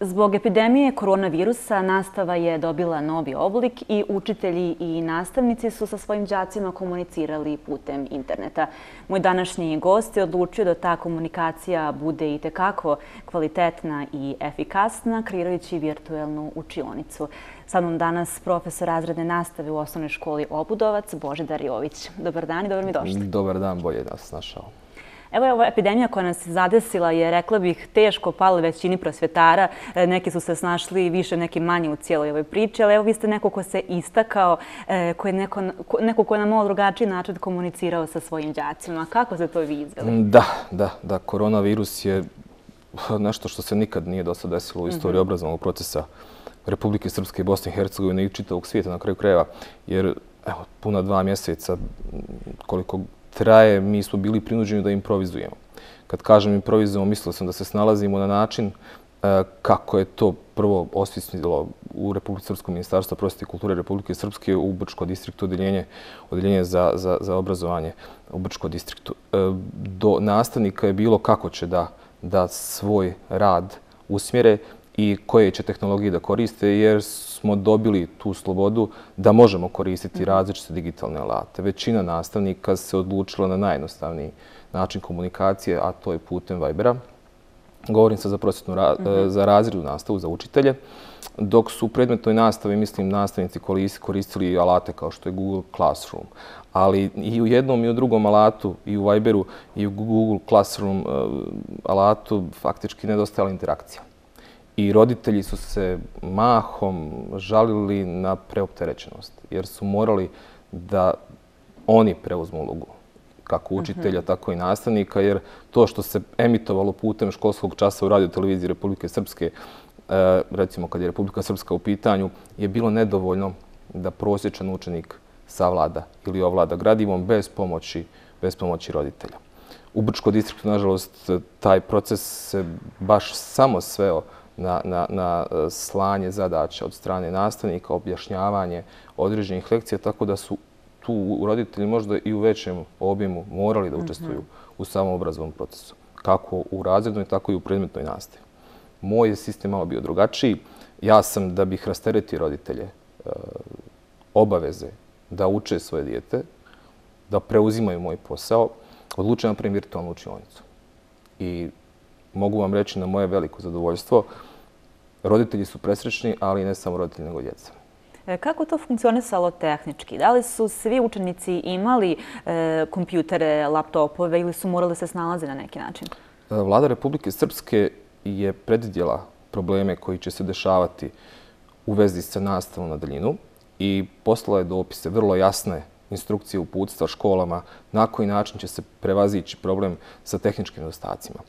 Zbog epidemije koronavirusa nastava je dobila novi oblik i učitelji i nastavnici su sa svojim džacima komunicirali putem interneta. Moj današnji gost je odlučio da ta komunikacija bude i tekako kvalitetna i efikasna, kreirajući virtuelnu učionicu. Sa mnom danas profesor razredne nastave u osnovnoj školi Obudovac, Božedar Jović. Dobar dan i dobro mi došli. Dobar dan, bolje da se našao. Evo je ova epidemija koja nas zadesila je, rekla bih, teško pala većini prosvjetara. E, neki su se snašli više, neki manje u cijeloj ovoj priči, ali evo vi ste neko ko se istakao, e, ko je neko, neko ko je na malo drugačiji način komunicirao sa svojim džacima. Kako ste to vi izveli? Mm, da, da, da. Koronavirus je nešto što se nikad nije dosta desilo u istoriji mhm. obrazovnog procesa Republike Srpske i Bosne i Hercegovine i čitavog svijeta na kraju krajeva. Jer, evo, puna dva mjeseca, koliko traje, mi smo bili prinuđeni da improvizujemo. Kad kažem improvizujemo, mislio sam da se snalazimo na način e, kako je to prvo osvisnilo u Republike Srpsko ministarstvo prosvete kulture Republike Srpske u Brčko distriktu odjeljenje, odjeljenje za, za, za obrazovanje u Brčko distriktu. E, do nastavnika je bilo kako će da, da svoj rad usmjere i koje će tehnologije da koriste, jer smo dobili tu slobodu da možemo koristiti mhm. različite digitalne alate. Većina nastavnika se odlučila na najjednostavniji način komunikacije, a to je putem Vibera. Govorim se za, mhm. za razredu nastavu, za učitelje. Dok su u predmetnoj nastavi, mislim, nastavnici koristili alate kao što je Google Classroom. Ali i u jednom i u drugom alatu, i u Viberu, i u Google Classroom eh, alatu, faktički nedostajala interakcija i roditelji su se mahom žalili na preopterećenost, jer su morali da oni preuzmu ulogu kako mhm. učitelja, tako i nastavnika, jer to što se emitovalo putem školskog časa u radio televiziji Republike Srpske, e, recimo kad je Republika Srpska u pitanju, je bilo nedovoljno da prosječan učenik savlada ili ovlada gradivom bez pomoći, bez pomoći roditelja. U Brčko distriktu, nažalost, taj proces se baš samo sveo na, na, na e, slanje zadaća od strane nastavnika, objašnjavanje određenih lekcija, tako da su tu roditelji možda i u većem objemu morali da učestvuju mm -hmm. u samom obrazovnom procesu, kako u razrednoj, tako i u predmetnoj nastavi. Moj je sistem malo bio drugačiji. Ja sam, da bih rasteretio roditelje, e, obaveze da uče svoje dijete, da preuzimaju moj posao, odlučio napravim virtualnu učionicu. I mogu vam reći na moje veliko zadovoljstvo, roditelji su presrećni, ali ne samo roditelji, nego djeca. E, kako to funkcionisalo tehnički? Da li su svi učenici imali e, kompjutere, laptopove ili su morali se snalazi na neki način? E, Vlada Republike Srpske je predvidjela probleme koji će se dešavati u vezi sa nastavom na daljinu i poslala je dopise vrlo jasne instrukcije uputstva školama na koji način će se prevazići problem sa tehničkim nedostacima.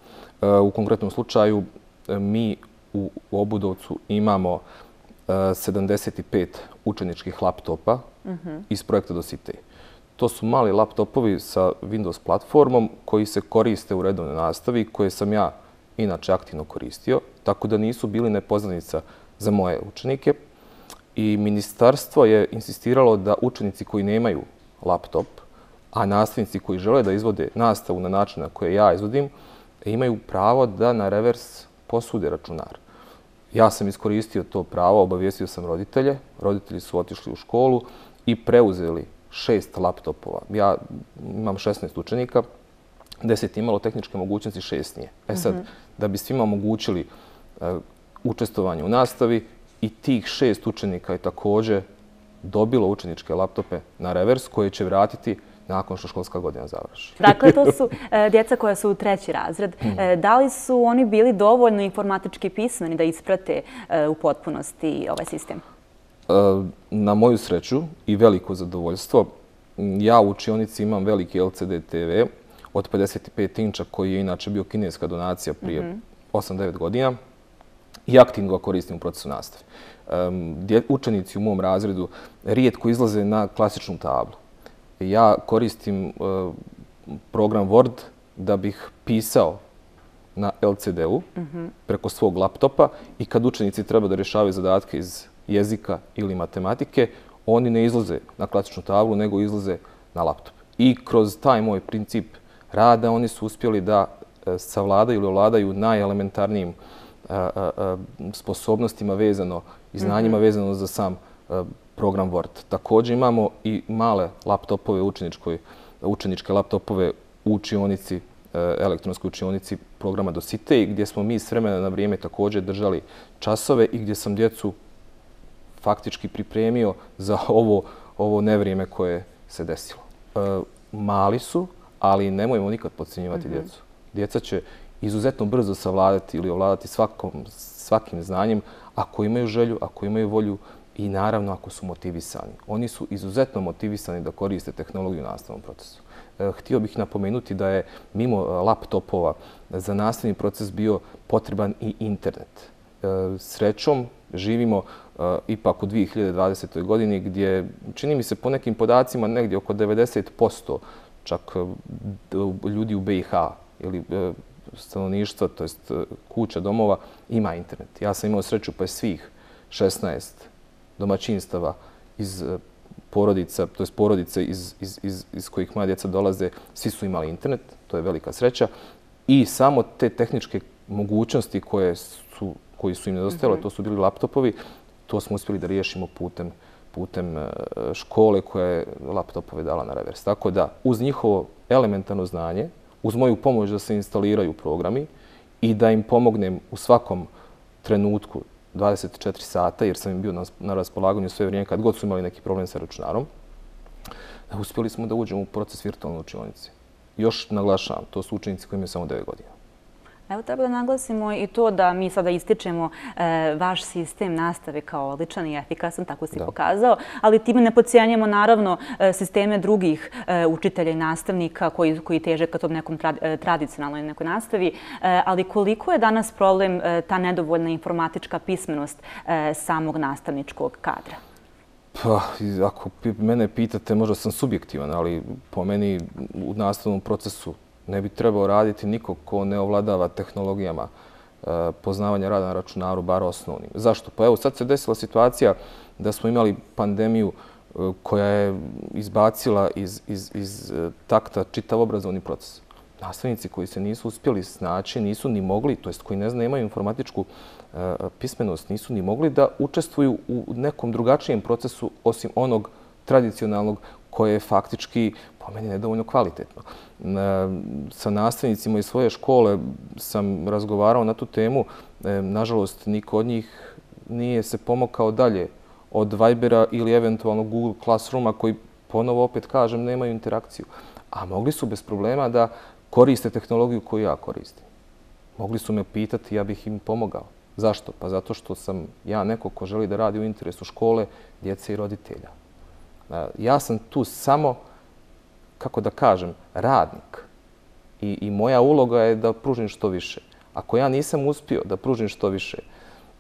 U konkretnom slučaju mi u Obudovcu imamo 75 e, učeničkih laptopa mhm. iz projekta Dositej. To su mali laptopovi sa Windows platformom koji se koriste u redovnoj nastavi, koje sam ja inače aktivno koristio, tako da nisu bili nepoznanica za moje učenike. I ministarstvo je insistiralo da učenici koji nemaju laptop, a nastavnici koji žele da izvode nastavu na način na koje ja izvodim, imaju pravo da na revers posude računar. Ja sam iskoristio to pravo, obavijestio sam roditelje, roditelji su otišli u školu i preuzeli šest laptopova. Ja imam 16 učenika, deset imalo tehničke mogućnosti, šest nije. E sad, mhm. da bi svima omogućili uh, učestovanje u nastavi, i tih šest učenika je također dobilo učeničke laptope na revers koje će vratiti nakon što školska godina završi. Dakle, to su e, djeca koja su u treći razred. Hmm. E, da li su oni bili dovoljno informatički pismeni da isprate e, u potpunosti ovaj sistem? Na moju sreću i veliko zadovoljstvo, ja u učionici imam veliki LCD TV od 55 inča koji je inače bio kineska donacija prije 8-9 mhm. godina i aktivno ga koristim u procesu nastave. Učenici u mom razredu rijetko izlaze na klasičnu tablu ja koristim e, program Word da bih pisao na LCD-u mhm. preko svog laptopa i kad učenici treba da rješavaju zadatke iz jezika ili matematike, oni ne izlaze na klasičnu tablu, nego izlaze na laptop. I kroz taj moj princip rada oni su uspjeli da e, savladaju ili ovladaju najelementarnijim sposobnostima vezano i znanjima mhm. vezano za sam program Word. Također imamo i male laptopove učeničke laptopove u učionici, elektronskoj učionici programa Dositej, gdje smo mi s vremena na vrijeme također držali časove i gdje sam djecu faktički pripremio za ovo, ovo nevrijeme koje se desilo. Mali su, ali nemojmo nikad podcjenjivati mhm. djecu. Djeca će izuzetno brzo savladati ili ovladati svakom, svakim znanjem ako imaju želju, ako imaju volju i naravno ako su motivisani. Oni su izuzetno motivisani da koriste tehnologiju u nastavnom procesu. E, htio bih napomenuti da je mimo e, laptopova za nastavni proces bio potreban i internet. E, srećom živimo ipak u 2020. godini gdje čini mi se po nekim podacima negdje oko 90% čak ljudi u BiH ili stanovništva, to jest kuća, domova, ima internet. Ja sam imao sreću pa je svih 16 domaćinstava iz eh, porodica, to jest porodice iz, iz, iz, iz kojih moja djeca dolaze, svi su imali internet, to je velika sreća. I samo te tehničke mogućnosti koje su, koji su im nedostajale, mm -hmm. to su bili laptopovi, to smo uspjeli da riješimo putem putem eh, škole koja je laptopove dala na revers. Tako da, uz njihovo elementarno znanje, uz moju pomoć da se instaliraju programi i da im pomognem u svakom trenutku 24 sata, jer sam im bio na, na raspolaganju sve vrijeme kad god su imali neki problem sa računarom, uspjeli smo da uđemo u proces virtualne učionice. Još naglašavam, to su učenici koji imaju samo 9 godina. Evo treba da naglasimo i to da mi sada ističemo e, vaš sistem nastave kao odličan i efikasan, tako si pokazao, ali time ne pocijenjamo naravno e, sisteme drugih e, učitelja i nastavnika koji, koji teže ka tom nekom tradicionalnoj nekoj nastavi, ali koliko je danas problem ta nedovoljna informatička pismenost samog nastavničkog kadra? Pa, ako mene pitate, možda sam subjektivan, ali po meni u nastavnom procesu ne bi trebao raditi niko ko ne ovladava tehnologijama e, poznavanja rada na računaru, bar osnovnim. Zašto? Pa evo, sad se desila situacija da smo imali pandemiju e, koja je izbacila iz, iz, iz e, takta čitav obrazovni proces. Nastavnici koji se nisu uspjeli snaći, nisu ni mogli, to jest koji ne znaju, imaju informatičku pismenost, nisu ni mogli da učestvuju u nekom drugačijem procesu osim onog tradicionalnog koje je faktički po meni nedovoljno kvalitetno. E, sa nastavnicima iz svoje škole sam razgovarao na tu temu. E, nažalost, niko od njih nije se pomokao dalje od Vibera ili eventualno Google Classrooma koji, ponovo opet kažem, nemaju interakciju. A mogli su bez problema da koriste tehnologiju koju ja koristim. Mogli su me pitati, ja bih im pomogao. Zašto? Pa zato što sam ja neko ko želi da radi u interesu škole, djece i roditelja. E, ja sam tu samo kako da kažem, radnik. I, I moja uloga je da pružim što više. Ako ja nisam uspio da pružim što više,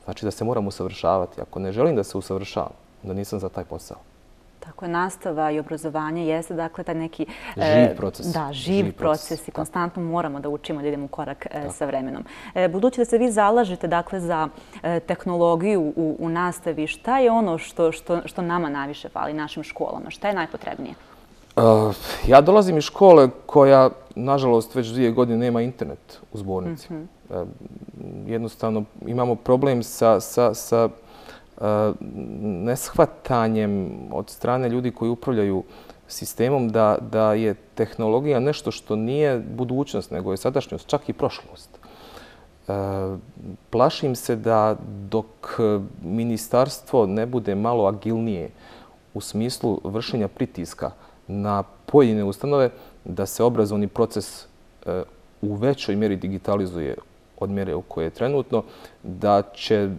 znači da se moram usavršavati. Ako ne želim da se usavršavam, onda nisam za taj posao. Tako je, nastava i obrazovanje jeste dakle taj neki... E, živ proces. Da, živ, proces, i konstantno moramo da učimo da idemo u korak e, sa vremenom. E, budući da se vi zalažete dakle za tehnologiju u, u nastavi, šta je ono što, što, što nama najviše fali našim školama? Šta je najpotrebnije? Uh, ja dolazim iz škole koja, nažalost, već dvije godine nema internet u zbornici. Mm -hmm. Jednostavno, imamo problem sa, sa, sa uh, neshvatanjem od strane ljudi koji upravljaju sistemom da, da je tehnologija nešto što nije budućnost, nego je sadašnjost, čak i prošlost. Plašim se da dok ministarstvo ne bude malo agilnije u smislu vršenja pritiska na pojedine ustanove da se obrazovni proces e, u većoj mjeri digitalizuje od mjere u kojoj je trenutno, da će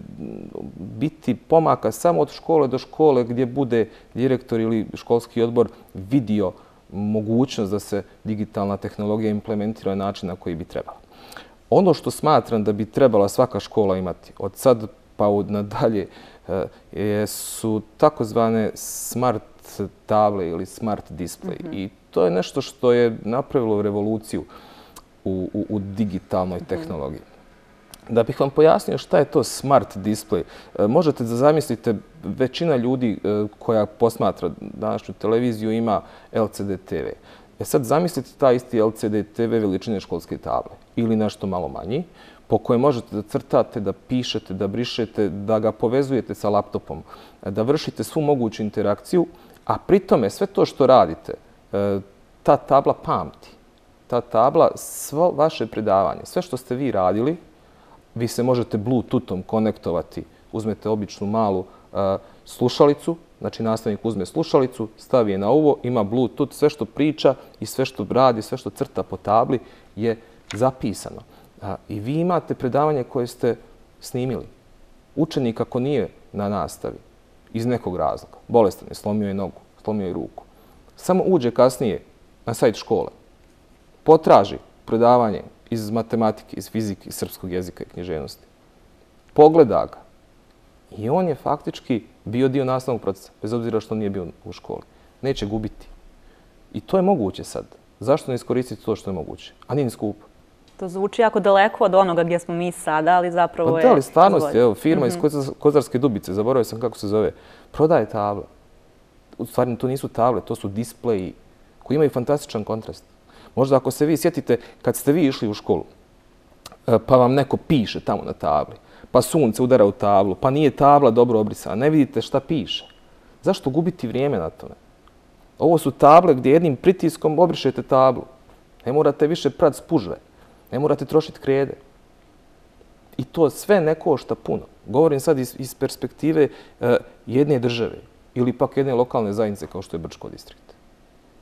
biti pomaka samo od škole do škole gdje bude direktor ili školski odbor vidio mogućnost da se digitalna tehnologija implementira na način na koji bi trebala. Ono što smatram da bi trebala svaka škola imati od sad pa od nadalje e, su takozvane smart table ili smart display. Mm -hmm. I to je nešto što je napravilo revoluciju u, u, u digitalnoj mhm. tehnologiji. Da bih vam pojasnio šta je to smart display, e, možete da zamislite većina ljudi e, koja posmatra današnju televiziju ima LCD TV. E sad zamislite ta isti LCD TV veličine školske table ili nešto malo manji. po koje možete da crtate, da pišete, da brišete, da ga povezujete sa laptopom, da vršite svu moguću interakciju, a pritome sve to što radite, e, ta tabla pamti. Ta tabla, svo vaše predavanje, sve što ste vi radili, vi se možete Bluetoothom konektovati. Uzmete običnu malu e, slušalicu, znači nastavnik uzme slušalicu, stavi je na uvo, ima Bluetooth, sve što priča i sve što radi, sve što crta po tabli je zapisano. I vi imate predavanje koje ste snimili. Učenik ako nije na nastavi iz nekog razloga, bolestan je, slomio je nogu, slomio je ruku, samo uđe kasnije na sajt škole, potraži predavanje iz matematike, iz fizike, iz srpskog jezika i književnosti, pogleda ga i on je faktički bio dio nastavnog procesa, bez obzira što nije bio u školi. Neće gubiti. I to je moguće sad. Zašto ne iskoristiti to što je moguće? A nije ni skupo. To zvuči jako daleko od onoga gdje smo mi sada, ali zapravo pa je... Pa da, ali stvarnost je, evo, firma iz mhm. Kozarske dubice, zaboravio sam kako se zove, prodaje table. U stvari, to nisu table, to su displeji koji imaju fantastičan kontrast. Možda ako se vi sjetite, kad ste vi išli u školu, e, pa vam neko piše tamo na tabli, pa sunce udara u tablu, pa nije tabla dobro obrisana, ne vidite šta piše. Zašto gubiti vrijeme na tome? Ovo su table gdje jednim pritiskom obrišete tablu. Ne morate više prat spužve. Ne morate trošiti krede. I to sve ne košta puno. Govorim sad iz, iz perspektive uh, jedne države ili pak jedne lokalne zajednice kao što je Brčko distrikt.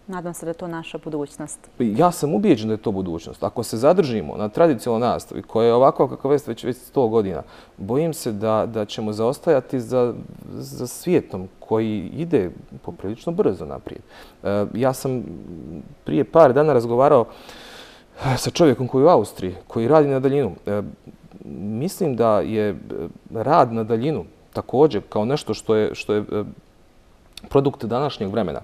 Nadam se da je to naša budućnost. Ja sam ubijeđen da je to budućnost. Ako se zadržimo na tradicionalnoj nastavi, koja je ovako kakav je već, već 100 godina, bojim se da, da ćemo zaostajati za, za svijetom koji ide poprilično brzo naprijed. E, ja sam prije par dana razgovarao uh, sa čovjekom koji je u Austriji, koji radi na daljinu. E, mislim da je e, rad na daljinu također kao nešto što je, što je e, produkt današnjeg vremena,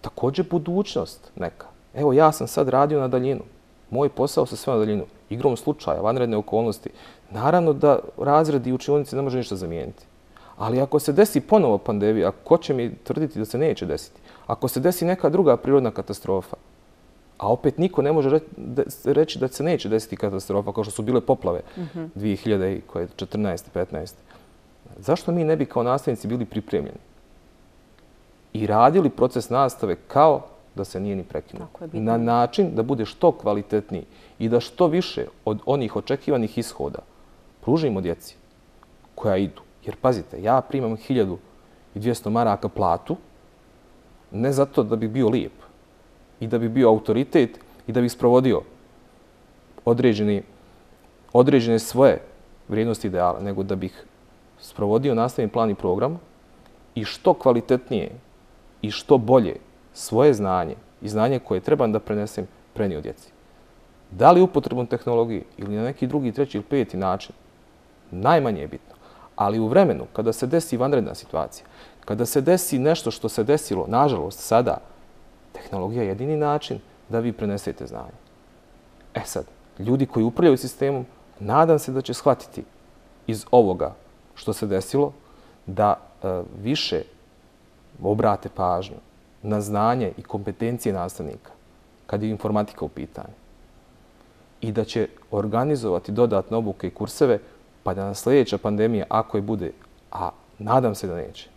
također budućnost neka. Evo, ja sam sad radio na daljinu. Moj posao se sve na daljinu. Igrom slučaja, vanredne okolnosti. Naravno da razredi i učionice ne može ništa zamijeniti. Ali ako se desi ponovo pandemija, ko će mi tvrditi da se neće desiti? Ako se desi neka druga prirodna katastrofa, A opet niko ne može reći da se neće desiti katastrofa kao što su bile poplave 2014. 15. Zašto mi ne bi kao nastavnici bili pripremljeni i radili proces nastave kao da se nije ni prekinuo? Na način da bude što kvalitetniji i da što više od onih očekivanih ishoda pružimo djeci koja idu. Jer pazite, ja primam 1200 maraka platu ne zato da bi bio lijep, i da bi bio autoritet i da bi sprovodio određeni, određene svoje vrijednosti ideala, nego da bih sprovodio nastavni plan i program i što kvalitetnije i što bolje svoje znanje i znanje koje trebam da prenesem prenio djeci. Da li upotrebom tehnologije ili na neki drugi, treći ili peti način, najmanje je bitno. Ali u vremenu kada se desi vanredna situacija, kada se desi nešto što se desilo, nažalost, sada, tehnologija je jedini način da vi prenesete znanje. E sad, ljudi koji upravljaju sistemom, nadam se da će shvatiti iz ovoga što se desilo, da e, više obrate pažnju na znanje i kompetencije nastavnika kad je informatika u pitanju. I da će organizovati dodatne obuke i kurseve, pa da na sljedeća pandemija, ako je bude, a nadam se da neće,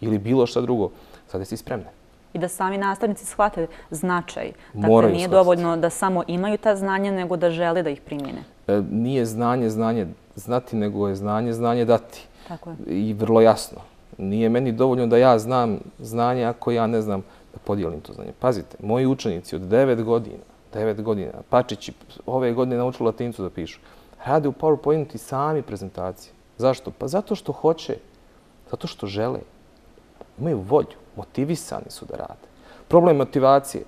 ili bilo šta drugo, sada si spremne i da sami nastavnici shvate značaj. Dakle, nije dovoljno da samo imaju ta znanja, nego da žele da ih primjene. E, nije znanje, znanje znati, nego je znanje, znanje dati. Tako je. I vrlo jasno. Nije meni dovoljno da ja znam znanje ako ja ne znam da podijelim to znanje. Pazite, moji učenici od 9 godina, 9 godina, Pačići ove godine naučili latinicu da pišu, rade u PowerPoint i sami prezentacije. Zašto? Pa zato što hoće, zato što žele. Imaju volju motivisani su da rade. Problem motivacije.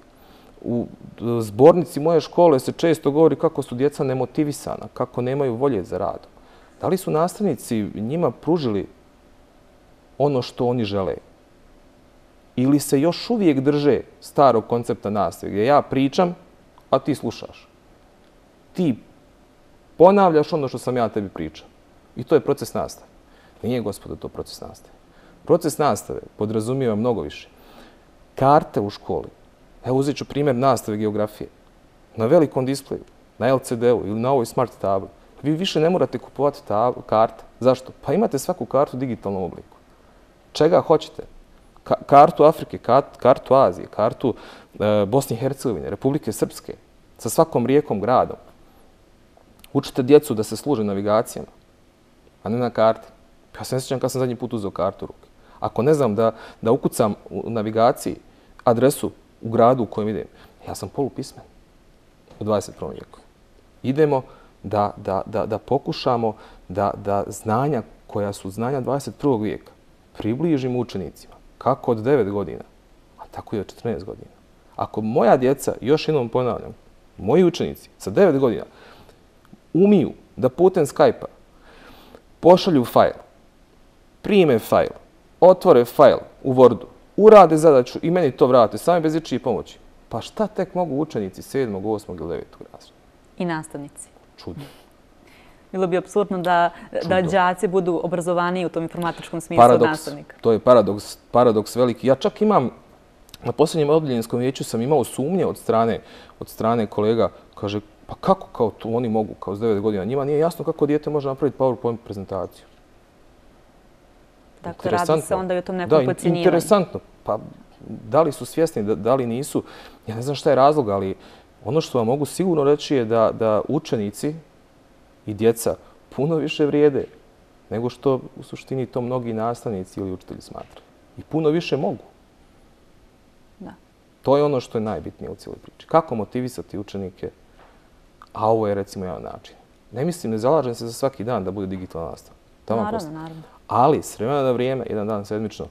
U e, zbornici moje škole se često govori kako su djeca nemotivisana, kako nemaju volje za rad. Da li su nastavnici njima pružili ono što oni žele? Ili se još uvijek drže starog koncepta nastave, gdje ja pričam, a ti slušaš. Ti ponavljaš ono što sam ja tebi pričao. I to je proces nastave. Nije, gospodo, to proces nastave. Proces nastave podrazumijeva mnogo više. Karte u školi. Evo uzet ću primjer nastave geografije. Na velikom displeju, na LCD-u ili na ovoj smart tabli. Vi više ne morate kupovati ta karte. Zašto? Pa imate svaku kartu u digitalnom obliku. Čega hoćete? kartu Afrike, kartu Azije, kartu e, Bosne i Hercegovine, Republike Srpske, sa svakom rijekom, gradom. Učite djecu da se služe navigacijama, a ne na karti. Ja se ne sjećam kad sam zadnji put uzeo kartu u ruke. Ako ne znam da, da ukucam u navigaciji adresu u gradu u kojem idem, ja sam polupismen u 21. vijeku. Idemo da, da, da, da pokušamo da, da znanja koja su znanja 21. vijeka približimo učenicima. Kako od 9 godina, a tako i od 14 godina. Ako moja djeca, još jednom ponavljam, moji učenici sa 9 godina umiju da putem Skype-a pošalju fajl, prime fajl, otvore fajl u Wordu, urade zadaću i meni to vrate, sami bez ičije pomoći. Pa šta tek mogu učenici 7., 8. ili 9. razreda? I nastavnici. Čudno. Bilo bi absurdno da, da džaci budu obrazovani u tom informatičkom smislu paradoks, od nastavnika. To je paradoks, paradoks veliki. Ja čak imam, na posljednjem odljinskom vijeću sam imao sumnje od strane, od strane kolega, kaže, pa kako kao to oni mogu, kao s 9 godina? Njima nije jasno kako dijete može napraviti PowerPoint prezentaciju. Dakle, radi se onda i o tom nekom da, pocijenjivanju. Interesantno. Pa, da li su svjesni, da, da li nisu, ja ne znam šta je razlog, ali ono što vam mogu sigurno reći je da, da učenici i djeca puno više vrijede nego što u suštini to mnogi nastavnici ili učitelji smatraju. I puno više mogu. Da. To je ono što je najbitnije u cijeloj priči. Kako motivisati učenike, a ovo je recimo jedan način. Ne mislim, ne zalažem se za svaki dan da bude digitalna nastava. Naravno, naravno. Ali s vremena na vrijeme, jedan dan sedmično,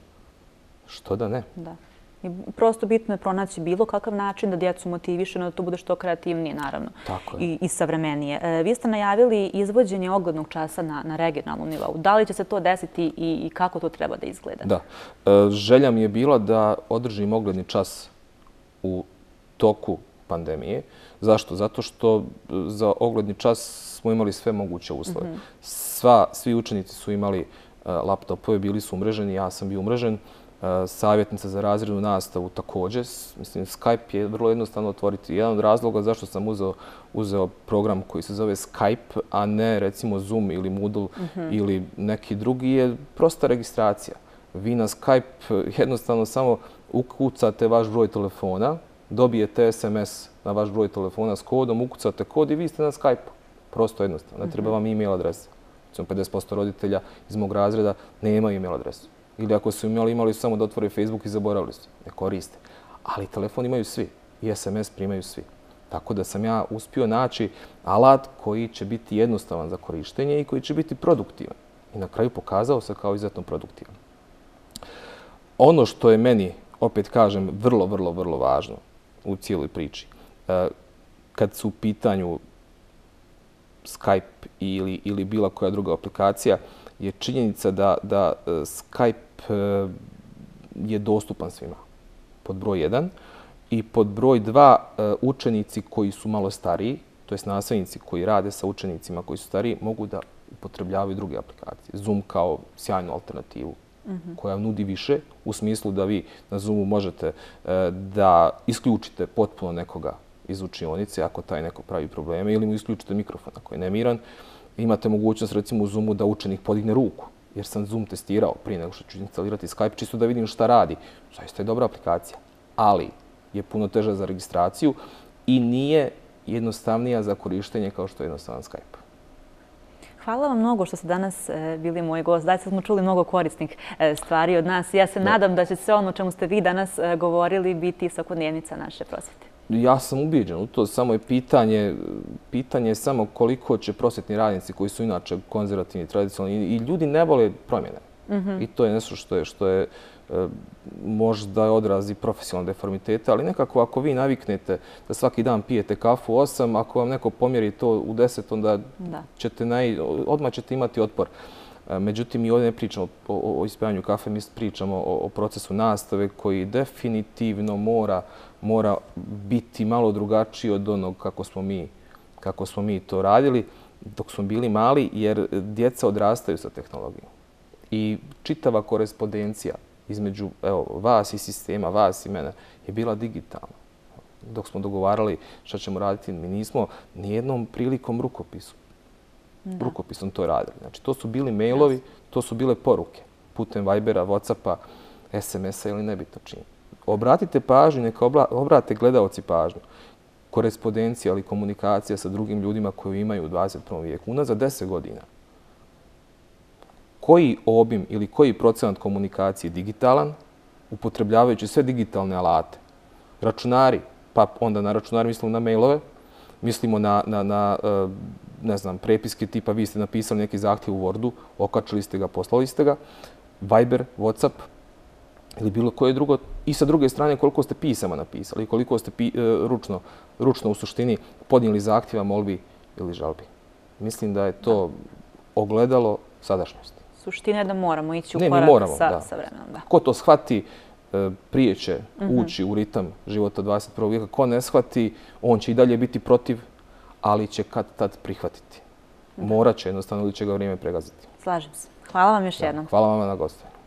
što da ne? Da. I prosto bitno je pronaći bilo kakav način da djecu motiviše, da to bude što kreativnije, naravno. Tako je. I, i savremenije. E, vi ste najavili izvođenje oglednog časa na, na regionalnom nivou. Da li će se to desiti i, i kako to treba da izgleda? Da. E, želja mi je bila da održim ogledni čas u toku pandemije. Zašto? Zato što za ogledni čas smo imali sve moguće uslove. Mm -hmm. Sva, svi učenici su imali e, laptopove, bili su umreženi, ja sam bio umrežen. Savjetnica za razrednu nastavu također. Mislim, Skype je vrlo jednostavno otvoriti. Jedan od razloga zašto sam uzeo, uzeo program koji se zove Skype, a ne recimo Zoom ili Moodle mhm. ili neki drugi, je prosta registracija. Vi na Skype jednostavno samo ukucate vaš broj telefona, dobijete SMS na vaš broj telefona s kodom, ukucate kod i vi ste na Skype. Prosto jednostavno. Ne treba mhm. vam e-mail adresa. 50% roditelja iz mog razreda nema e-mail adresu ili ako su imali, imali su samo da otvore Facebook i zaboravili su, ne koriste. Ali telefon imaju svi i SMS primaju svi. Tako da sam ja uspio naći alat koji će biti jednostavan za korištenje i koji će biti produktivan. I na kraju pokazao se kao izuzetno produktivan. Ono što je meni, opet kažem, vrlo, vrlo, vrlo važno u cijeloj priči, e, kad su u pitanju Skype ili, ili bila koja druga aplikacija, je činjenica da, da e, Skype E, je dostupan svima. Pod broj 1. I pod broj 2 e, učenici koji su malo stariji, to je nastavnici koji rade sa učenicima koji su stariji, mogu da upotrebljavaju druge aplikacije. Zoom kao sjajnu alternativu mhm. koja nudi više u smislu da vi na Zoomu možete da isključite potpuno nekoga iz učionice ako taj neko pravi probleme ili mu isključite mikrofon ako je nemiran. Imate mogućnost recimo u Zoomu da učenik podigne ruku jer sam Zoom testirao prije nego što ću instalirati Skype, čisto da vidim šta radi. Zaista je dobra aplikacija, ali je puno teža za registraciju i nije jednostavnija za korištenje kao što je jednostavan Skype. Hvala vam mnogo što ste danas e, bili moj gost. Dajte smo čuli mnogo korisnih e, stvari od nas. Ja se nadam da će sve ono čemu ste vi danas e, govorili biti svakodnevnica naše prosvete. Ja sam ubiđen u to. Samo je pitanje, pitanje je samo koliko će prosjetni radnici koji su inače konzervativni, tradicionalni i ljudi ne vole promjene. Mhm. I to je nešto što je, što je možda odrazi profesionalne deformitete, ali nekako ako vi naviknete da svaki dan pijete kafu u 8, ako vam neko pomjeri to u 10, onda ćete naj, odmah ćete imati otpor. E, međutim, mi ovdje ne pričamo o, o ispajanju kafe, mi pričamo o, o procesu nastave koji definitivno mora mora biti malo drugačiji od onog kako smo mi, kako smo mi to radili dok smo bili mali, jer djeca odrastaju sa tehnologijom. I čitava korespondencija između evo, vas i sistema, vas i mene, je bila digitalna. Dok smo dogovarali šta ćemo raditi, mi nismo nijednom prilikom rukopisu rukopisom to radili. Znači, to su bili mailovi, to su bile poruke putem Vibera, Whatsappa, SMS-a ili nebitno čim. Obratite pažnju, neka obrate gledalci pažnju. Korespondencija ali komunikacija sa drugim ljudima koji imaju u 21. vijeku. Una za 10 godina. Koji obim ili koji procenat komunikacije je digitalan, upotrebljavajući sve digitalne alate. Računari, pa onda na računari mislimo na mailove, mislimo na, na, na e, ne znam, prepiske tipa vi ste napisali neki zahtjev u Wordu, okačili ste ga, poslali ste ga, Viber, Whatsapp ili bilo koje drugo. I sa druge strane, koliko ste pisama napisali, koliko ste pi, e, ručno, ručno u suštini podnijeli zahtjeva, molbi ili žalbi. Mislim da je to ogledalo sadašnjosti. Suština je da moramo ići u korak moramo, sa, da. sa vremenom. Da. Ko to shvati, e, prije će mhm. ući u ritam života 21. vijeka. Ko ne shvati, on će i dalje biti protiv, ali će kad tad prihvatiti. Morat će jednostavno ili će ga vrijeme pregaziti. Slažem se. Hvala vam još jednom. Hvala vam na gostovanju.